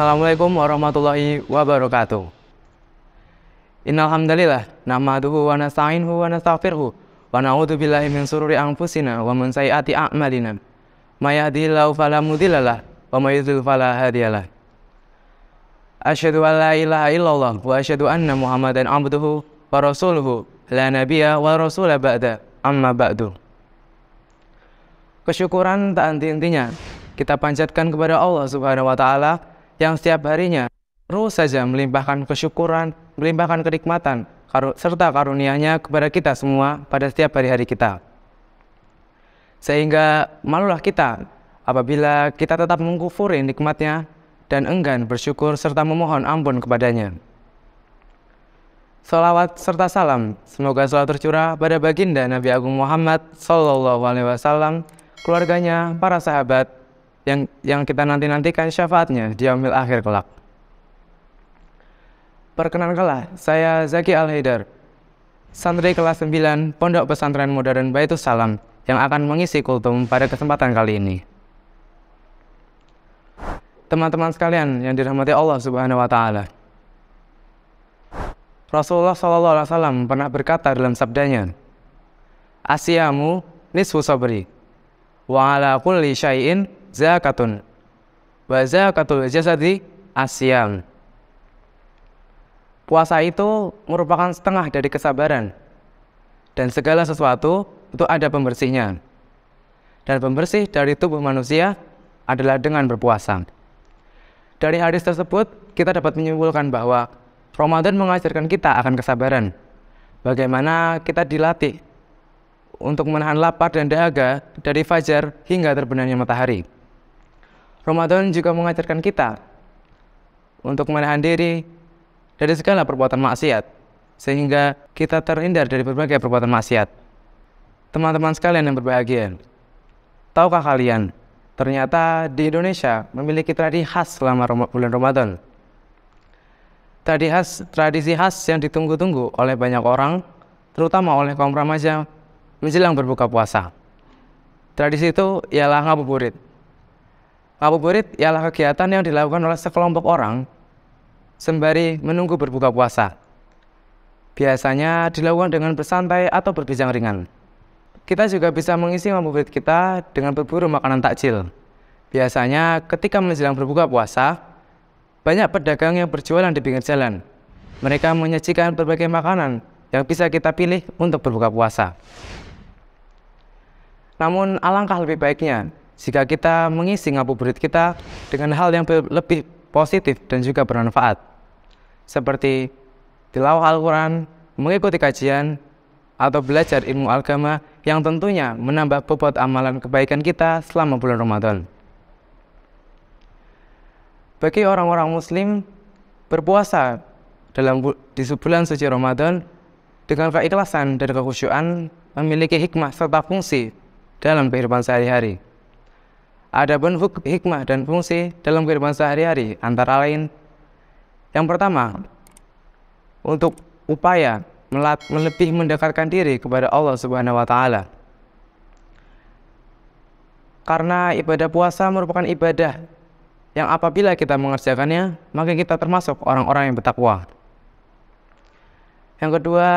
Assalamualaikum warahmatullahi wabarakatuh. Innal hamdalillah nahmaduhu wa nasta'inuhu wa nastaghfiruh wa na'udzu billahi min sururi anfusina wa min sayyiati a'malina. May yahdihillahu fala mudhillalah wa may yudhlil fala hadiyalah. Asyhadu an la ilaha illallah wa asyhadu anna Muhammadan abduhu wa rasuluhu la nabiyya wa rasula ba'da amma ba'du. Kesyukuran tak henti-hentinya kita panjatkan kepada Allah Subhanahu wa taala yang setiap harinya terus saja melimpahkan kesyukuran, melimpahkan kenikmatan serta karunia-Nya kepada kita semua pada setiap hari-hari kita. Sehingga malulah kita apabila kita tetap mengkufuri nikmatnya dan enggan bersyukur serta memohon ampun kepadanya. Salawat serta salam semoga selalu tercurah pada baginda Nabi Agung Muhammad Sallallahu Alaihi Wasallam, keluarganya, para sahabat, yang yang kita nanti-nantikan syafaatnya di yaumil akhir kelak. Perkenankanlah, saya Zaki Al-Haidar, santri kelas 9 Pondok Pesantren Modern Baitus Salam yang akan mengisi kultum pada kesempatan kali ini. Teman-teman sekalian yang dirahmati Allah Subhanahu wa taala. Rasulullah Shallallahu alaihi wasallam pernah berkata dalam sabdanya, "Asyamu nisfu sabri wa ala kulli syai'in zakatun wa zakatul jasadi asyam. Puasa itu merupakan setengah dari kesabaran dan segala sesuatu itu ada pembersihnya. Dan pembersih dari tubuh manusia adalah dengan berpuasa. Dari hadis tersebut kita dapat menyimpulkan bahwa Ramadan mengajarkan kita akan kesabaran. Bagaimana kita dilatih untuk menahan lapar dan dahaga dari fajar hingga terbenamnya matahari. Ramadan juga mengajarkan kita untuk menahan diri dari segala perbuatan maksiat sehingga kita terhindar dari berbagai perbuatan maksiat. Teman-teman sekalian yang berbahagia, tahukah kalian ternyata di Indonesia memiliki tradisi khas selama bulan Ramadan. Tradisi khas, tradisi khas yang ditunggu-tunggu oleh banyak orang, terutama oleh kaum remaja menjelang berbuka puasa. Tradisi itu ialah ngabuburit Ngabuburit ialah kegiatan yang dilakukan oleh sekelompok orang sembari menunggu berbuka puasa. Biasanya dilakukan dengan bersantai atau berbincang ringan. Kita juga bisa mengisi ngabuburit kita dengan berburu makanan takjil. Biasanya ketika menjelang berbuka puasa, banyak pedagang yang berjualan di pinggir jalan. Mereka menyajikan berbagai makanan yang bisa kita pilih untuk berbuka puasa. Namun alangkah lebih baiknya jika kita mengisi ngabuburit kita dengan hal yang lebih positif dan juga bermanfaat. Seperti tilawah Al-Quran, mengikuti kajian, atau belajar ilmu agama yang tentunya menambah bobot amalan kebaikan kita selama bulan Ramadan. Bagi orang-orang muslim, berpuasa dalam di bulan suci Ramadan dengan keikhlasan dan kekhusyuan memiliki hikmah serta fungsi dalam kehidupan sehari-hari. Adapun hikmah dan fungsi dalam kehidupan sehari-hari antara lain yang pertama untuk upaya melebih mendekatkan diri kepada Allah Subhanahu wa taala. Karena ibadah puasa merupakan ibadah yang apabila kita mengerjakannya, maka kita termasuk orang-orang yang bertakwa. Yang kedua,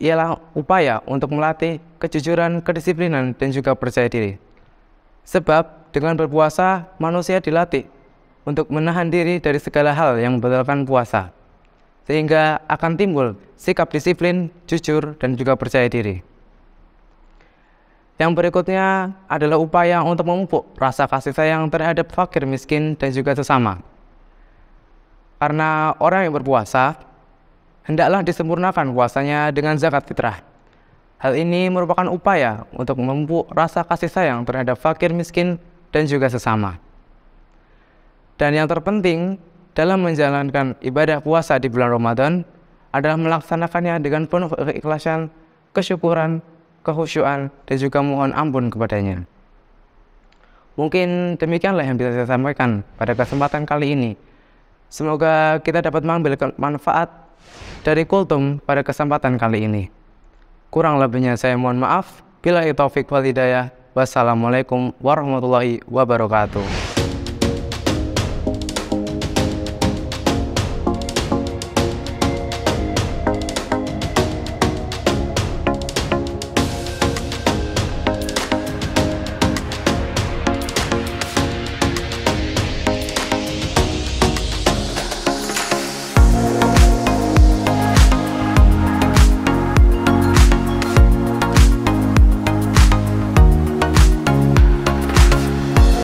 ialah upaya untuk melatih kejujuran, kedisiplinan, dan juga percaya diri. Sebab dengan berpuasa, manusia dilatih untuk menahan diri dari segala hal yang membatalkan puasa, sehingga akan timbul sikap disiplin, jujur, dan juga percaya diri. Yang berikutnya adalah upaya untuk memupuk rasa kasih sayang terhadap fakir miskin dan juga sesama. Karena orang yang berpuasa, hendaklah disempurnakan puasanya dengan zakat fitrah. Hal ini merupakan upaya untuk memupuk rasa kasih sayang terhadap fakir miskin dan juga sesama. Dan yang terpenting dalam menjalankan ibadah puasa di bulan Ramadan adalah melaksanakannya dengan penuh keikhlasan, kesyukuran, kehusyuan, dan juga mohon ampun kepadanya. Mungkin demikianlah yang bisa saya sampaikan pada kesempatan kali ini. Semoga kita dapat mengambil manfaat dari kultum pada kesempatan kali ini. Kurang lebihnya saya mohon maaf. Bila taufik wal hidayah. Wassalamualaikum warahmatullahi wabarakatuh.